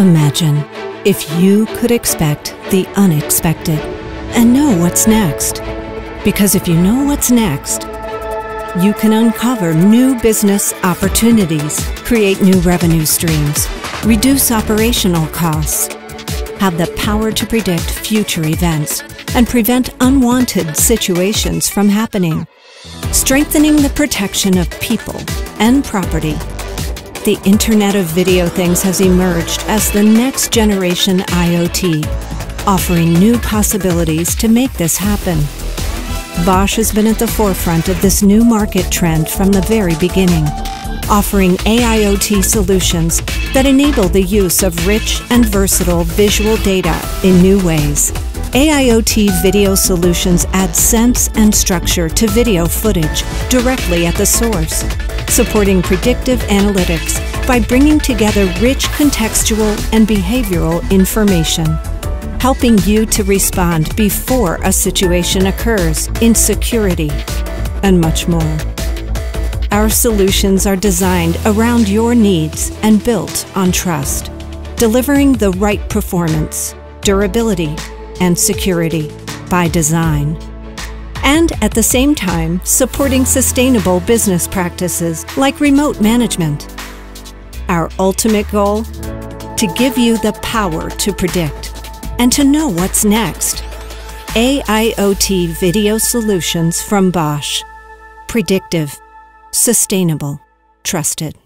Imagine if you could expect the unexpected and know what's next. Because if you know what's next, you can uncover new business opportunities, create new revenue streams, reduce operational costs, have the power to predict future events, and prevent unwanted situations from happening, strengthening the protection of people and property the Internet of Video Things has emerged as the next generation IoT, offering new possibilities to make this happen. Bosch has been at the forefront of this new market trend from the very beginning, offering AIoT solutions that enable the use of rich and versatile visual data in new ways. AIoT video solutions add sense and structure to video footage directly at the source, supporting predictive analytics by bringing together rich contextual and behavioral information, helping you to respond before a situation occurs in security, and much more. Our solutions are designed around your needs and built on trust, delivering the right performance, durability, and security by design. And at the same time, supporting sustainable business practices like remote management. Our ultimate goal? To give you the power to predict and to know what's next. AIoT video solutions from Bosch. Predictive, sustainable, trusted.